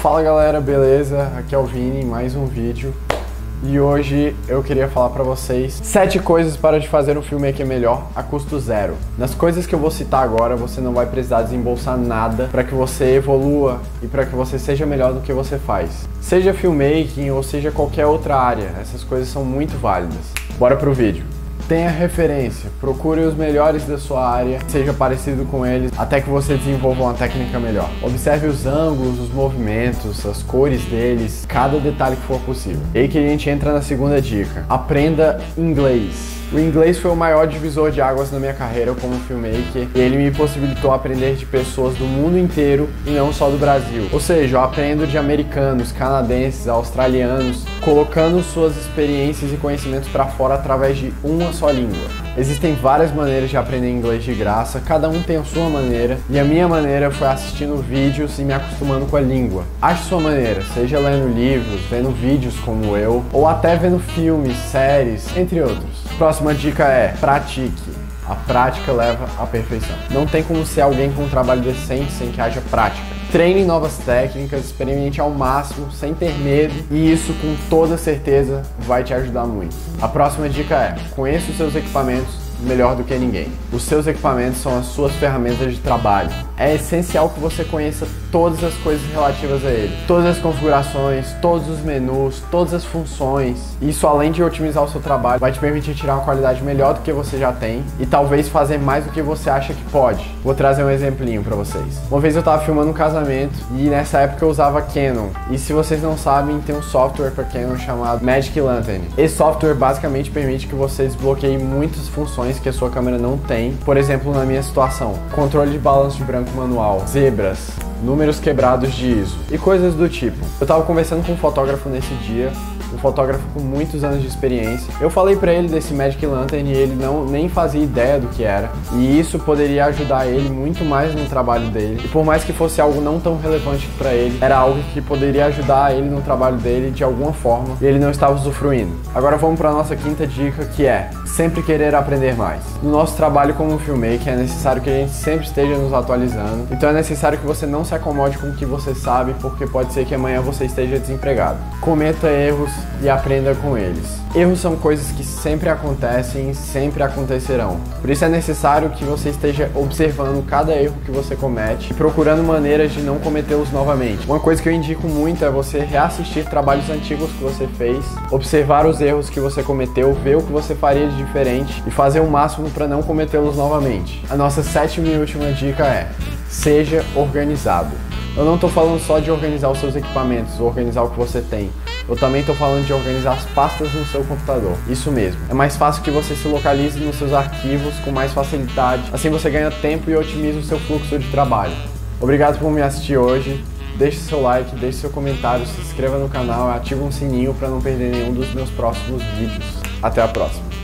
Fala galera, beleza? Aqui é o Vini, mais um vídeo. E hoje eu queria falar pra vocês sete coisas para de fazer um filmmaker melhor a custo zero. Nas coisas que eu vou citar agora, você não vai precisar desembolsar nada para que você evolua e para que você seja melhor do que você faz. Seja filmmaking ou seja qualquer outra área, essas coisas são muito válidas. Bora pro vídeo. Tenha referência, procure os melhores da sua área, seja parecido com eles, até que você desenvolva uma técnica melhor. Observe os ângulos, os movimentos, as cores deles, cada detalhe que for possível. E aí que a gente entra na segunda dica. Aprenda inglês. O inglês foi o maior divisor de águas na minha carreira como filmmaker e ele me possibilitou aprender de pessoas do mundo inteiro e não só do Brasil. Ou seja, eu aprendo de americanos, canadenses, australianos, colocando suas experiências e conhecimentos para fora através de uma só língua. Existem várias maneiras de aprender inglês de graça, cada um tem a sua maneira, e a minha maneira foi assistindo vídeos e me acostumando com a língua. Ache sua maneira, seja lendo livros, vendo vídeos como eu, ou até vendo filmes, séries, entre outros. Próxima dica é: pratique. A prática leva à perfeição. Não tem como ser alguém com um trabalho decente sem que haja prática. Treine novas técnicas, experimente ao máximo, sem ter medo, e isso com toda certeza vai te ajudar muito. A próxima dica é: conheça os seus equipamentos melhor do que ninguém. Os seus equipamentos são as suas ferramentas de trabalho. É essencial que você conheça todas as coisas relativas a ele, todas as configurações, todos os menus, todas as funções. Isso além de otimizar o seu trabalho, vai te permitir tirar uma qualidade melhor do que você já tem e talvez fazer mais do que você acha que pode. Vou trazer um exemplinho para vocês. Uma vez eu estava filmando um casamento e nessa época eu usava Canon. E se vocês não sabem, tem um software para Canon chamado Magic Lantern. Esse software basicamente permite que você desbloqueie muitas funções funções que a sua câmera não tem. Por exemplo, na minha situação, controle de balanço de branco manual, zebras, números quebrados de ISO e coisas do tipo. Eu estava conversando com um fotógrafo nesse dia um fotógrafo com muitos anos de experiência. Eu falei para ele desse Magic Lantern e ele não nem fazia ideia do que era. E isso poderia ajudar ele muito mais no trabalho dele. E por mais que fosse algo não tão relevante para ele, era algo que poderia ajudar ele no trabalho dele de alguma forma e ele não estava usufruindo. Agora vamos para nossa quinta dica, que é sempre querer aprender mais. No nosso trabalho como filmmaker é necessário que a gente sempre esteja nos atualizando. Então é necessário que você não se acomode com o que você sabe, porque pode ser que amanhã você esteja desempregado. Cometa erros, e aprenda com eles. Erros são coisas que sempre acontecem e sempre acontecerão. Por isso é necessário que você esteja observando cada erro que você comete e procurando maneiras de não cometê-los novamente. Uma coisa que eu indico muito é você reassistir trabalhos antigos que você fez, observar os erros que você cometeu, ver o que você faria de diferente e fazer o máximo para não cometê-los novamente. A nossa sétima e última dica é: seja organizado. Eu não estou falando só de organizar os seus equipamentos, organizar o que você tem. Eu também estou falando de organizar as pastas no seu computador. Isso mesmo. É mais fácil que você se localize nos seus arquivos com mais facilidade. Assim você ganha tempo e otimiza o seu fluxo de trabalho. Obrigado por me assistir hoje. Deixe seu like, deixe seu comentário, se inscreva no canal e ative um sininho para não perder nenhum dos meus próximos vídeos. Até a próxima!